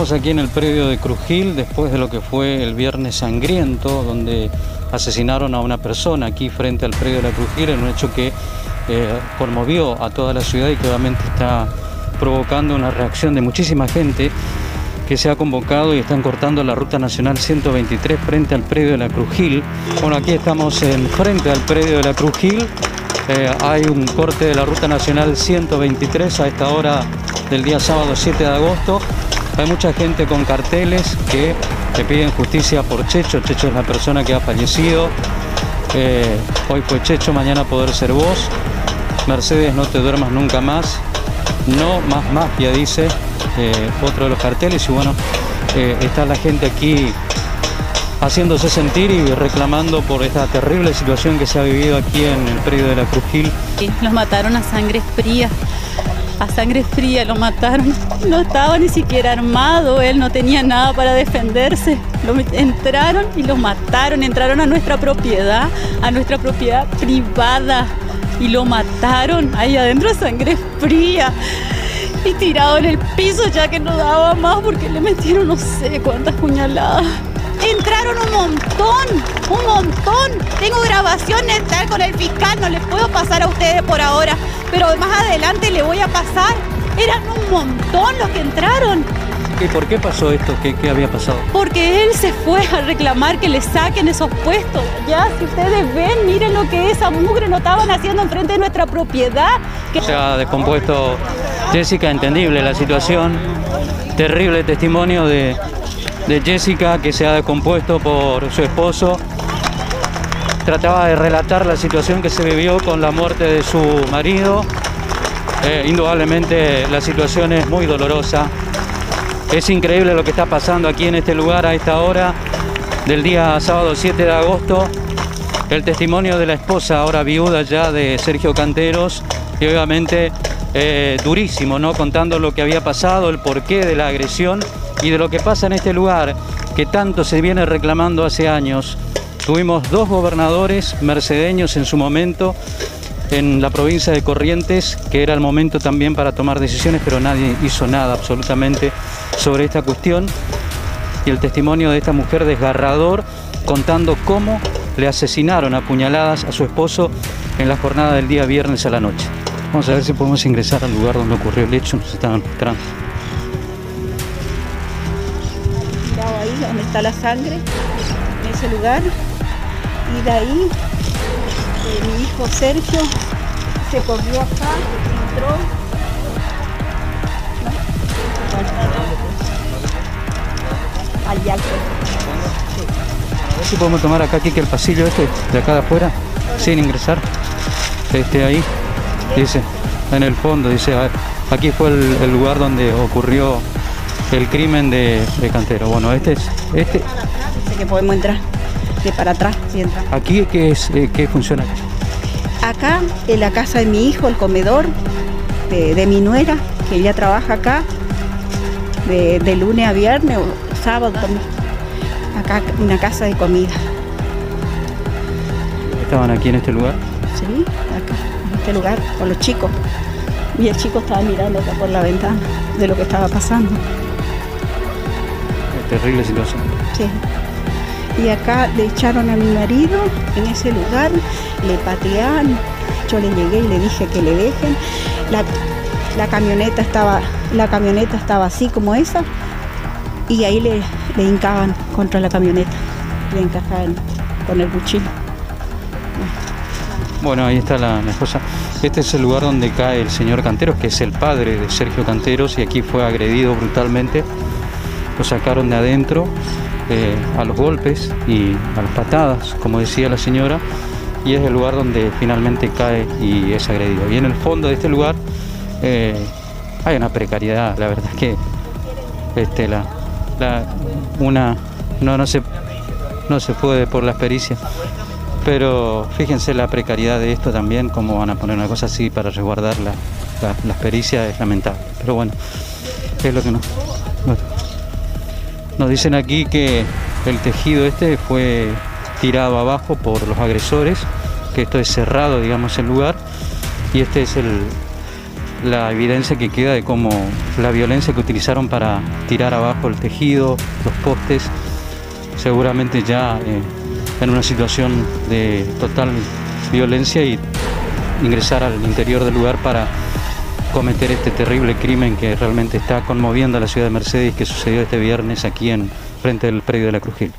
Estamos aquí en el predio de Crujil después de lo que fue el viernes sangriento, donde asesinaron a una persona aquí frente al predio de la Crujil en un hecho que eh, conmovió a toda la ciudad y que obviamente está provocando una reacción de muchísima gente que se ha convocado y están cortando la ruta nacional 123 frente al predio de la Crujil. Bueno, aquí estamos en frente al predio de la Crujil. Eh, hay un corte de la ruta nacional 123 a esta hora del día sábado 7 de agosto. Hay mucha gente con carteles que, te piden justicia por Checho. Checho es la persona que ha fallecido. Eh, hoy fue Checho, mañana poder ser vos. Mercedes, no te duermas nunca más. No más mafia, dice eh, otro de los carteles. Y bueno, eh, está la gente aquí haciéndose sentir y reclamando por esta terrible situación que se ha vivido aquí en el predio de la Cruz Gil. Los mataron a sangre fría a sangre fría lo mataron. No estaba ni siquiera armado, él no tenía nada para defenderse. Lo entraron y lo mataron, entraron a nuestra propiedad, a nuestra propiedad privada y lo mataron ahí adentro a sangre fría y tirado en el piso ya que no daba más porque le metieron no sé cuántas puñaladas. Entraron un montón, un montón. Tengo grabaciones tal con el fiscal, no les puedo pasar a ustedes por ahora, pero más adelante le voy a pasar. Eran un montón los que entraron. ¿Y por qué pasó esto? ¿Qué, ¿Qué, había pasado? Porque él se fue a reclamar que le saquen esos puestos. Ya, si ustedes ven, miren lo que esa mugre no estaban haciendo enfrente de nuestra propiedad. Se ha descompuesto Jessica, entendible la situación. Terrible testimonio de, de Jessica que se ha descompuesto por su esposo. Trataba de relatar la situación que se vivió con la muerte de su marido. Eh, indudablemente la situación es muy dolorosa. Es increíble lo que está pasando aquí en este lugar a esta hora del día sábado 7 de agosto. El testimonio de la esposa, ahora viuda ya de Sergio Canteros, y obviamente eh, durísimo, ¿no? Contando lo que había pasado, el porqué de la agresión y de lo que pasa en este lugar que tanto se viene reclamando hace años. Tuvimos dos gobernadores mercedeños en su momento en la provincia de Corrientes, que era el momento también para tomar decisiones, pero nadie hizo nada absolutamente sobre esta cuestión. Y el testimonio de esta mujer desgarrador contando cómo le asesinaron a puñaladas a su esposo en la jornada del día viernes a la noche. Vamos a ver si podemos ingresar al lugar donde ocurrió el hecho, nos mostrando. Ahí donde está la sangre, en ese lugar. Y de ahí eh, mi hijo Sergio se corrió acá, entró. Allá. A ver si podemos tomar acá aquí que el pasillo este de acá de afuera, sin ingresar. Este ahí, dice, en el fondo, dice, aquí fue el lugar donde ocurrió el crimen de, de, Cantero. Bueno, este es este. Dice que podemos entrar de para atrás si entra. Aquí qué es eh, qué funciona. Acá en la casa de mi hijo, el comedor de, de mi nuera, que ella trabaja acá de, de, lunes a viernes o sábado también. Acá una casa de comida. ¿Estaban aquí en este lugar? Sí, acá, en este lugar, con los chicos. Y el chico estaba mirando acá por la ventana de lo que estaba pasando terrible situación. Sí. Y acá le echaron a mi marido en ese lugar, le patearon, yo le llegué y le dije que le dejen. La, la camioneta estaba, la camioneta estaba así como esa, y ahí le, le hincaban contra la camioneta, le encajaban con el cuchillo. Bueno, ahí está la, la esposa. Este es el lugar donde cae el señor Canteros, que es el padre de Sergio Canteros, y aquí fue agredido brutalmente lo sacaron de adentro eh, a los golpes y a las patadas, como decía la señora, y es el lugar donde finalmente cae y es agredido. Y en el fondo de este lugar eh, hay una precariedad, la verdad es que este, la, la, una, no, no, se, no se puede por las pericias, pero fíjense la precariedad de esto también, cómo van a poner una cosa así para resguardar la, la, las pericias, es lamentable. Pero bueno, es lo que no. Nos dicen aquí que el tejido este fue tirado abajo por los agresores, que esto es cerrado, digamos, el lugar, y este es la evidencia que queda de cómo la violencia que utilizaron para tirar abajo el tejido, los postes, seguramente ya eh, en una situación de total violencia y ingresar al interior del lugar para cometer este terrible crimen que realmente está conmoviendo a la ciudad de Mercedes que sucedió este viernes aquí en frente del predio de la Cruz Gil.